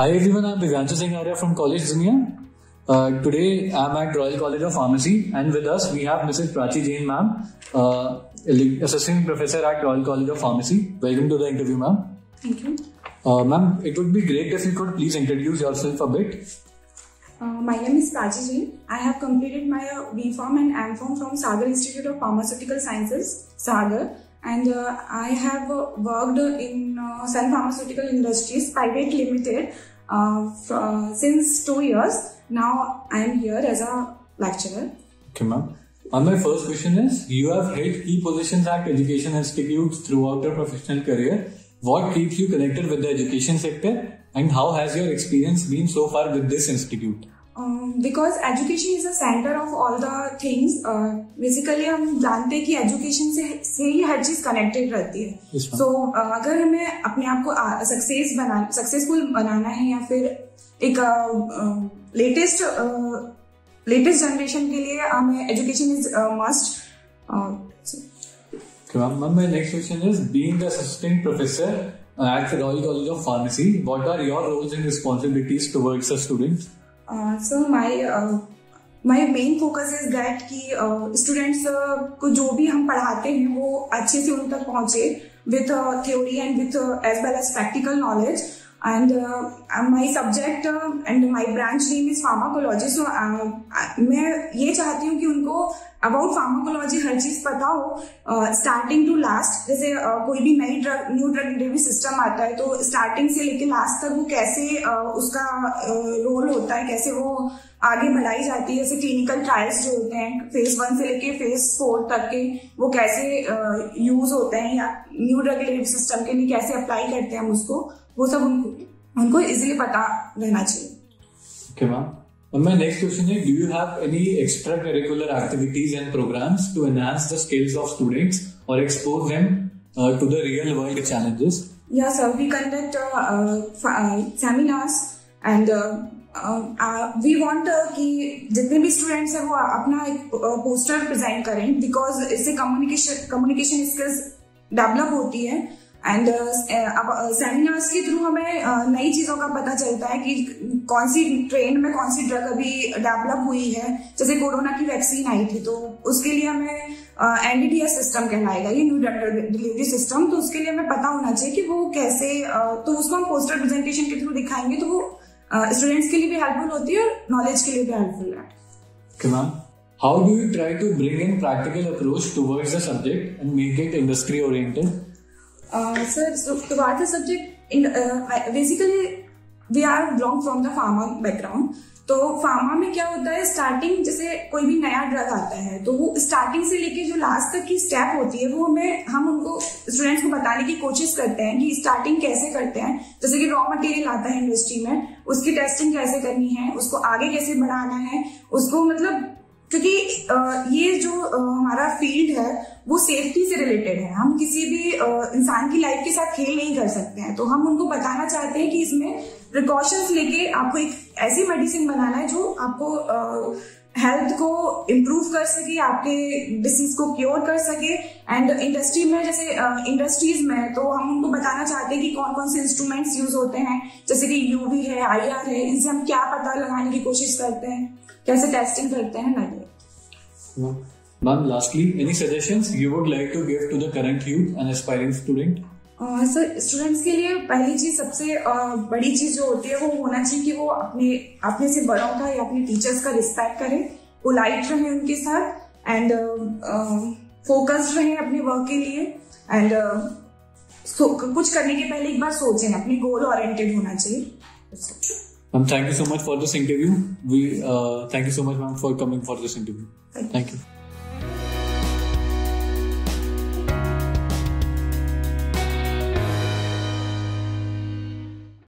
Hi everyone, I'm Divyanshu Singh Arya from College Dunia. Uh, today I'm at Royal College of Pharmacy and with us we have Mrs. Prachi Jain ma'am, uh, Assistant Professor at Royal College of Pharmacy. Welcome to the interview ma'am. Thank you. Uh, ma'am, it would be great if you could please introduce yourself a bit. Uh, my name is Prachi Jain. I have completed my uh, B Pharm and M Pharm from Sagar Institute of Pharmaceutical Sciences, Sagar and uh, I have uh, worked in uh, Sun Pharmaceutical Industries Private Limited uh, uh, since two years. Now I am here as a lecturer. Okay, ma'am. And my first question is, you have held key positions at education institutes throughout your professional career. What keeps you connected with the education sector and how has your experience been so far with this institute? Because education is a centre of all the things basically हम जानते हैं कि education से से ही हर चीज़ connected रहती है। सो so, uh, अगर हमें अपने आप को uh, सक्सेस बना सक्सेसफुल बनाना है या फिर एक लेटेस्ट लेटेस्ट जनरेशन के लिए हमें education is must next pharmacy what are your roles and responsibilities towards so my my main focus is that कि स्टूडेंट्स uh, uh, को जो भी हम पढ़ाते हैं वो अच्छे से उन तक पहुँचे with theory and with as well as practical knowledge and my subject and my branch name is pharmacology so मैं ये चाहती हूँ कि उनको अबाउट फार्माकोलॉजी हर चीज़ पता हो स्टार्टिंग टू लास्ट जैसे uh, कोई भी नई drug new drug delivery system आता है तो स्टार्टिंग से लेके लास्ट तक वो कैसे uh, उसका रोल uh, होता है कैसे वो आगे बढ़ाई जाती है जैसे क्लिनिकल ट्रायल्स जो होते हैं फ़ेज़ वन से लेके फ़ेज़ फोर तक के वो कैसे यूज़ होते हैं या न्यू ड्रग डिलीवरी सिस्टम के लिए कैसे अप्लाई करते हैं हम उसको वो सब उनको उनको इजिली पता रहना चाहिए Okay. And my next question is, do you have any extracurricular activities and programs to enhance the skills of students or expose them uh, to the real world challenges? Yeah, sir. We conduct uh, uh, uh, seminars and uh, we want कि जितने भी students हैं वो अपना एक poster present करें because इससे communication communication skills develop होती है एंड अब सेमिनार्स के थ्रू हमें नई चीज़ों का पता चलता है कि कौन सी ट्रेंड में कौन सी ड्रग अभी डेवलप हुई है जैसे कोरोना की वैक्सीन आई थी तो उसके लिए हमें एनडीडीएस सिस्टम कहलाएगा, ये न्यू ड्रग डिलीवरी सिस्टम तो उसके लिए हमें पता होना चाहिए कि वो कैसे तो उसको हम पोस्टर प्रेजेंटेशन के थ्रू दिखाएँगे तो वो स्टूडेंट्स के लिए भी हेल्पफुल होती है और नॉलेज के लिए भी हेल्पफुल है. How do you try to bring in practical approach towards the subject and make it industry oriented? Uh, sir, so towards the subject, in, uh, basically we are belong from the pharma background. तो pharma में क्या होता है starting जैसे कोई भी नया drug आता है तो वो स्टार्टिंग से लेके जो लास्ट तक की स्टेप होती है वो हमें हम उनको स्टूडेंट्स को बताने की कोशिश करते हैं कि स्टार्टिंग कैसे करते हैं जैसे कि रॉ मटेरियल आता है इंडस्ट्री में उसकी टेस्टिंग कैसे करनी है उसको आगे कैसे बढ़ाना है उसको मतलब क्योंकि ये जो हमारा फ़ील्ड है, वो सेफ्टी से रिलेटेड है। हम किसी भी इंसान की लाइफ के साथ खेल नहीं कर सकते हैं। तो हम उनको बताना चाहते हैं कि इसमें प्रिकॉशंस लेके आपको एक ऐसी मेडिसिन बनाना है जो आपको हेल्थ को इम्प्रूव कर सके, आपके डिसीज को क्योर कर सके। एंड इंडस्ट्री में, जैसे इंडस्ट्रीज़ में तो हम उनको बताना चाहते हैं कि कौन कौन से इंस्ट्रूमेंट्स यूज़ होते हैं। जैसे कि यूवी है आईआर है, इनसे हम क्या पता लगाने की कोशिश करते हैं। कैसे टेस्टिंग करते हैं ना Ma'am, lastly, any suggestions? You would like to give to the current youth and aspiring student? Sir uh, students के लिए पहली चीज़ सबसे uh, बड़ी चीज़ जो होती है वो होना चाहिए कि वो अपने अपने से बड़ों का या अपने टीचर्स का रिस्पेक्ट करें पोलाइट रहे उनके साथ एंड फोकस्ड रहे अपने वर्क के लिए एंड uh, so, कुछ करने के पहले एक बार सोचें अपने गोल ओरिएंटेड होना चाहिए। Ma'am, thank you so much for this interview. We uh, thank you so much, ma'am, for coming for this interview. Thank, thank you.